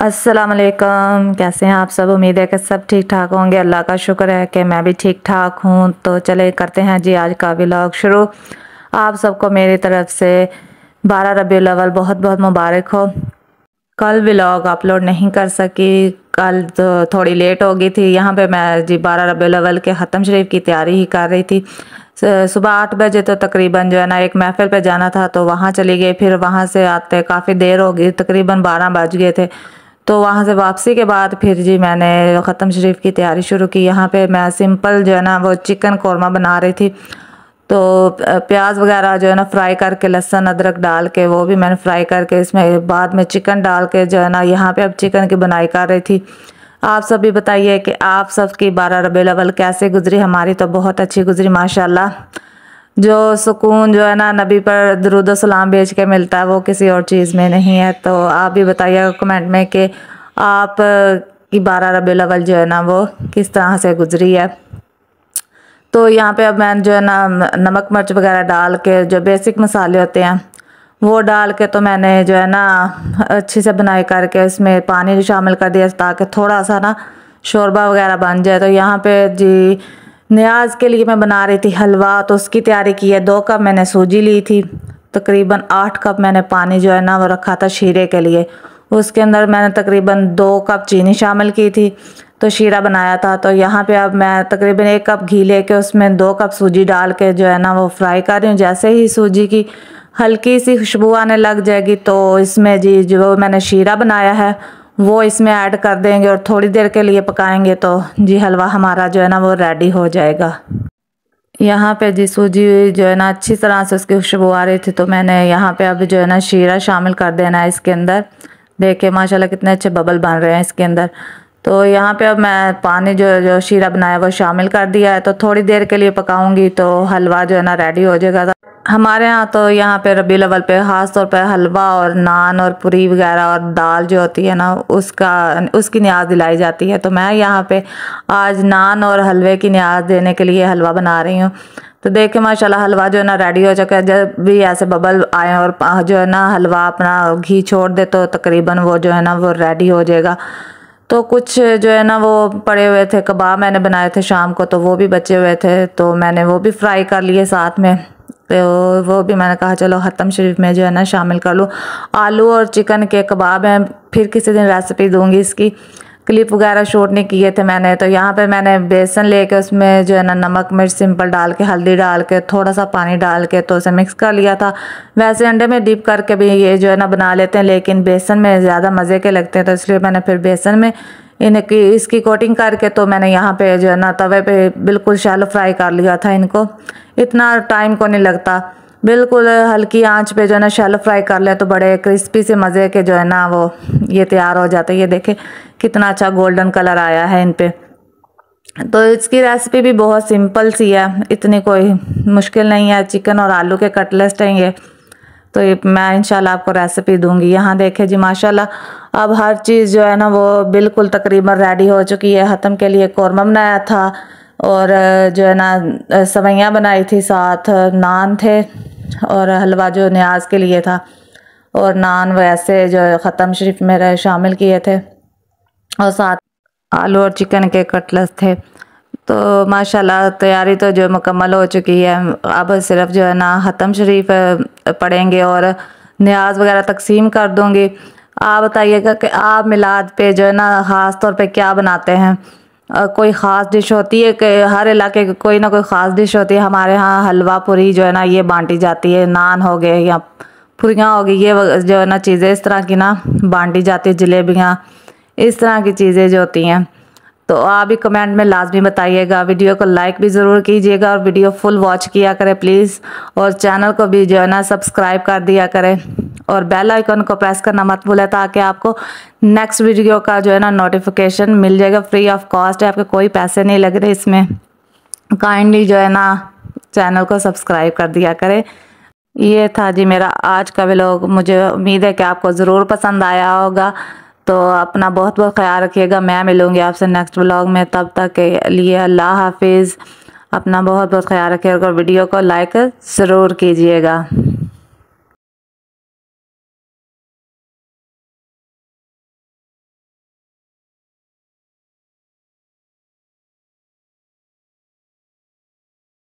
वालेकुम कैसे हैं आप सब? उम्मीद है कि सब ठीक ठाक होंगे। अल्लाह का शुक्र है कि मैं भी ठीक ठाक हूँ। तो चले करते हैं जी आज का व्लॉग शुरू। आप सबको मेरी तरफ़ से बारह रबी अव्वल बहुत बहुत मुबारक हो। कल व्लॉग अपलोड नहीं कर सकी। कल तो थोड़ी लेट हो गई थी। यहाँ पे मैं जी बारह रबी अव्वल के ख़त्म शरीफ की तैयारी ही कर रही थी। सुबह आठ बजे तो तकरीबन जो है ना, एक महफिल पे जाना था तो वहाँ चली गई। फिर वहाँ से आते काफ़ी देर हो गई। तकरीबन बारह बज गए थे। तो वहाँ से वापसी के बाद फिर जी मैंने ख़त्म शरीफ की तैयारी शुरू की। यहाँ पे मैं सिंपल जो है ना वो चिकन कौरमा बना रही थी। तो प्याज वगैरह जो है ना फ्राई करके, लहसन, अदरक डाल के, वो भी मैंने फ्राई करके, इसमें बाद में चिकन डाल के जो है ना यहाँ पे अब चिकन की बनाई कर रही थी। आप सब भी बताइए कि आप सबकी बारह रबी अव्वल कैसे गुजरी? हमारी तो बहुत अच्छी गुजरी, माशाल्लाह। जो सुकून जो है ना नबी पर दरुद सलाम भेज के मिलता है, वो किसी और चीज़ में नहीं है। तो आप भी बताइएगा कमेंट में कि आप की बारह रबी अव्वल जो है ना, वो किस तरह से गुजरी है। तो यहाँ पे अब मैंने जो है ना, नमक मिर्च वगैरह डाल के जो बेसिक मसाले होते हैं, वो डाल के तो मैंने जो है ना, अच्छे से बनाई करके उसमें पानी शामिल कर दिया ताकि थोड़ा सा ना शोरबा वगैरह बन जाए। तो यहाँ पे जी न्याज के लिए मैं बना रही थी हलवा तो उसकी तैयारी की है। दो कप मैंने सूजी ली थी, तकरीबन आठ कप मैंने पानी जो है ना वो रखा था शीरे के लिए। उसके अंदर मैंने तकरीबन दो कप चीनी शामिल की थी तो शीरा बनाया था। तो यहाँ पे अब मैं तकरीबन एक कप घी लेके उसमें दो कप सूजी डाल के जो है ना वो फ्राई कर रही हूँ। जैसे ही सूजी की हल्की सी खुशबू आने लग जाएगी तो इसमें जी जो मैंने शीरा बनाया है वो इसमें ऐड कर देंगे और थोड़ी देर के लिए पकाएँगे तो जी हलवा हमारा जो है ना वो रेडी हो जाएगा। यहाँ पे जी सूजी जो है ना अच्छी तरह से उसकी खुशबू आ रही थी तो मैंने यहाँ पे अब जो है ना शीरा शामिल कर देना है इसके अंदर। देखिए, माशाल्लाह कितने अच्छे बबल बन रहे हैं इसके अंदर। तो यहाँ पे अब मैं पानी जो जो शीरा बनाया वो शामिल कर दिया है तो थोड़ी देर के लिए पकाऊँगी तो हलवा जो है ना रेडी हो जाएगा। हमारे यहाँ तो यहाँ पे रबी लेवल पे ख़ास तौर पे हलवा और नान और पूरी वगैरह और दाल जो होती है ना, उसका, उसकी न्याज दिलाई जाती है। तो मैं यहाँ पे आज नान और हलवे की न्याज देने के लिए हलवा बना रही हूँ। तो देख माशाल्लाह, हलवा जो है ना रेडी हो चुका है। जब भी ऐसे बबल आए और जो है ना हलवा अपना घी छोड़ दे तो तकरीबन वो जो है ना वो रेडी हो जाएगा। तो कुछ जो है ना वो पड़े हुए थे, कबाब मैंने बनाए थे शाम को तो वो भी बचे हुए थे। तो मैंने वो भी फ्राई कर लिए साथ में। तो वो भी मैंने कहा, चलो हतम शरीफ में जो है ना शामिल कर लूँ। आलू और चिकन के कबाब हैं, फिर किसी दिन रेसिपी दूँगी इसकी। क्लिप वगैरह शूट नहीं किए थे मैंने तो यहाँ पे मैंने बेसन लेके उसमें जो है ना नमक, मिर्च, सिंपल डाल के, हल्दी डाल के, थोड़ा सा पानी डाल के तो उसे मिक्स कर लिया था। वैसे अंडे में डिप करके भी ये जो है ना बना लेते हैं, लेकिन बेसन में ज़्यादा मज़े के लगते हैं तो इसलिए मैंने फिर बेसन में इनकी, इसकी कोटिंग करके तो मैंने यहाँ पे जो है ना तवे पे बिल्कुल शैलो फ्राई कर लिया था इनको। इतना टाइम को नहीं लगता। बिल्कुल हल्की आँच पे जो है ना शैलो फ्राई कर ले तो बड़े क्रिस्पी से मज़े के जो है ना वो ये तैयार हो जाते हैं। ये देखे, कितना अच्छा गोल्डन कलर आया है इन पर तो इसकी रेसिपी भी बहुत सिंपल सी है, इतनी कोई मुश्किल नहीं है। चिकन और आलू के कटलेट हैं ये। तो ये मैं इंशाल्लाह आपको रेसिपी दूँगी। यहाँ देखे जी, माशाल्लाह, अब हर चीज़ जो है ना वो बिल्कुल तकरीबन रेडी हो चुकी है। हतम के लिए कौरमा बनाया था और जो है ना, सवैयाँ बनाई थी साथ, नान थे। और हलवा जो न्याज के लिए था और नान वैसे जो ख़त्म शरीफ में शामिल किए थे और साथ आलू और चिकन के कटलस थे। तो माशाल्लाह तैयारी तो जो मुकम्मल हो चुकी है। अब सिर्फ़ जो है ना ख़त्म शरीफ पढ़ेंगे और न्याज वगैरह तकसीम कर दूँगी। आप बताइएगा कि आप मिलाद पे जो है ना ख़ास तौर पे क्या बनाते हैं? कोई ख़ास डिश होती है हर इलाके की कोई ना कोई ख़ास डिश होती है। हमारे यहाँ हलवा पूरी जो है ना, ये बांटी जाती है। नान हो गए या पूरियाँ हो गई, ये जो है ना, चीज़ें इस तरह की ना बांटी जाती है, जलेबियाँ, इस तरह की चीज़ें जो होती हैं। तो आप भी कमेंट में लाजमी बताइएगा। वीडियो को लाइक भी ज़रूर कीजिएगा और वीडियो फुल वॉच किया करें प्लीज़। और चैनल को भी जो है ना, सब्सक्राइब कर दिया करें। और बेल आइकन को प्रेस करना मत भूलें ताकि आपको नेक्स्ट वीडियो का जो है ना नोटिफिकेशन मिल जाएगा। फ्री ऑफ़ कॉस्ट है, आपके कोई पैसे नहीं लग रहे इसमें। काइंडली जो है ना चैनल को सब्सक्राइब कर दिया करें। ये था जी मेरा आज का व्लॉग मुझे उम्मीद है कि आपको ज़रूर पसंद आया होगा। तो अपना बहुत बहुत ख्याल रखिएगा। मैं मिलूँगी आपसे नेक्स्ट व्लॉग में। तब तक के लिए अल्लाह हाफिज़। अपना बहुत बहुत ख्याल रखिएगा वीडियो को लाइक ज़रूर कीजिएगा।